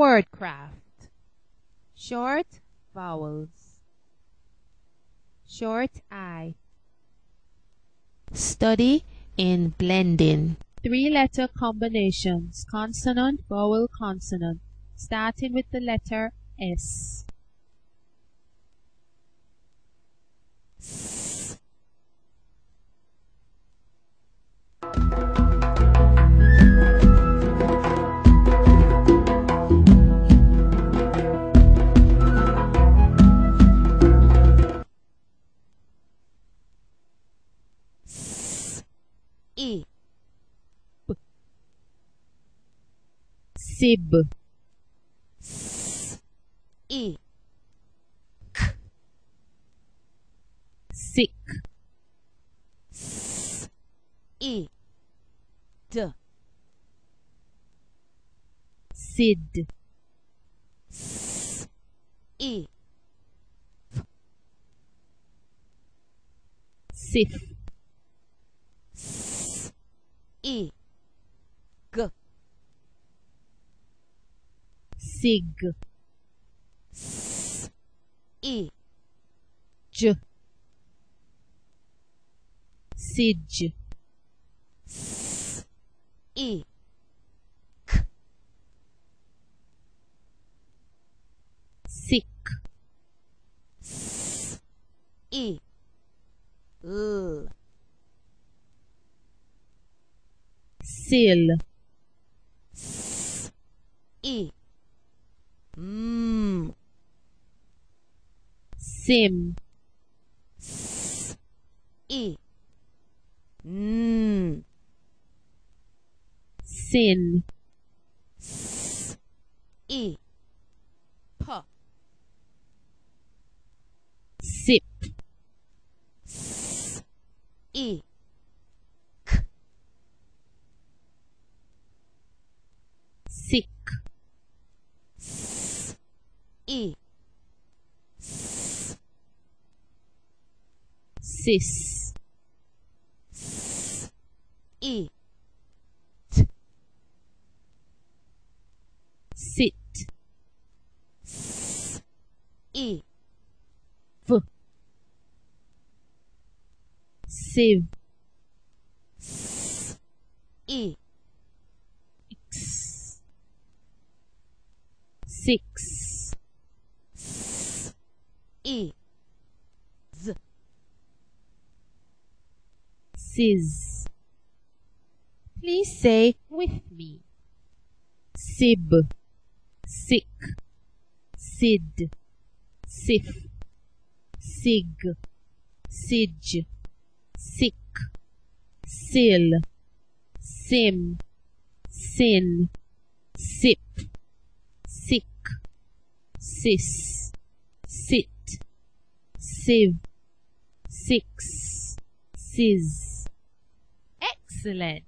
Wordcraft. Short vowels. Short I. Study in blending. Three letter combinations consonant, vowel, consonant, starting with the letter S. E. Sib. S. E. K. Sick. S. E. D. Sid. S. E. F. Sif. I. G. Sig. S. I. J. Sidge S. I. K. Sick S. I. L seal S. E M mm. sim. S. E N mm. sin S E P sip S E sick. S. E. S sis. S E. T sit. S E. V sieve. S E six. S E. Z. Sis. Please say with me. Sib. Sick Sid. Sif. Sig. Sidge Sick Sil. Sim. Sin sis, sit, sieve, six, sis. Excellent.